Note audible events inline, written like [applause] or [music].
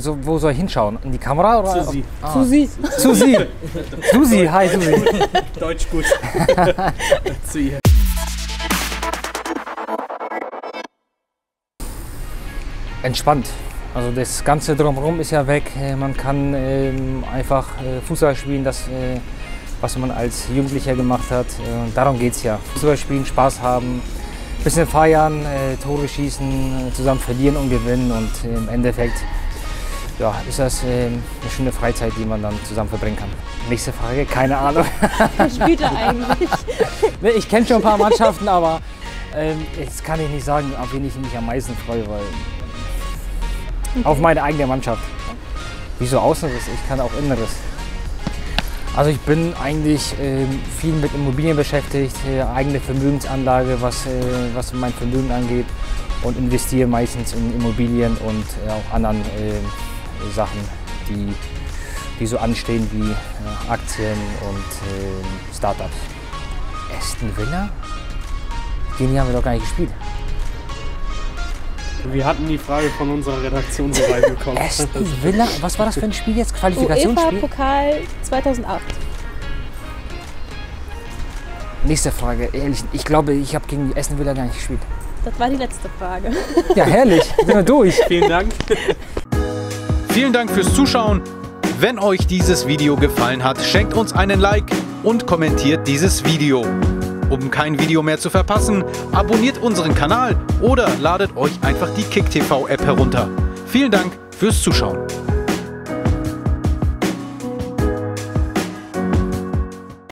So, wo soll ich hinschauen? In die Kamera? Oder? Susi. Ah. Susi. Susi. Susi, hi Susi. [laughs] Deutsch gut. [laughs] Zu ihr. Entspannt. Also das Ganze drumherum ist ja weg. Äh, Man kann ähm, einfach äh, Fußball spielen, das, äh, was man als Jugendlicher gemacht hat. Äh, darum geht es ja. Fußball spielen, Spaß haben, bisschen feiern, äh, Tore schießen, äh, zusammen verlieren und gewinnen. Und im Endeffekt ja, ist das ähm, eine schöne Freizeit, die man dann zusammen verbringen kann. Nächste Frage, keine Ahnung. Wer spielt er eigentlich? [laughs] Ich kenne schon ein paar Mannschaften, aber ähm, jetzt kann ich nicht sagen, auf wen ich mich am meisten freue, weil auf meine eigene Mannschaft. Wieso Außeres? Ich kann auch Inneres. Also ich bin eigentlich ähm, viel mit Immobilien beschäftigt, äh, eigene Vermögensanlage, was, äh, was mein Vermögen angeht und investiere meistens in Immobilien und äh, auch anderen äh, Sachen, die, die so anstehen wie äh, Aktien und äh, Startups. Aston Villa? Gegen die haben wir doch gar nicht gespielt. Wir hatten die Frage von unserer Redaktion so weit bekommen. [laughs] Aston Villa? Was war das für ein Spiel jetzt? Qualifikationsspiel? UEFA-Pokal 2008. Nächste Frage. Ehrlich, ich glaube, ich habe gegen die Aston Villa gar nicht gespielt. Das war die letzte Frage. Ja, herrlich. Sind wir [laughs] durch. Vielen Dank. [laughs] Vielen Dank fürs Zuschauen. Wenn euch dieses Video gefallen hat, schenkt uns einen Like und kommentiert dieses Video. Um kein Video mehr zu verpassen, abonniert unseren Kanal oder ladet euch einfach die KickTV App herunter. Vielen Dank fürs Zuschauen.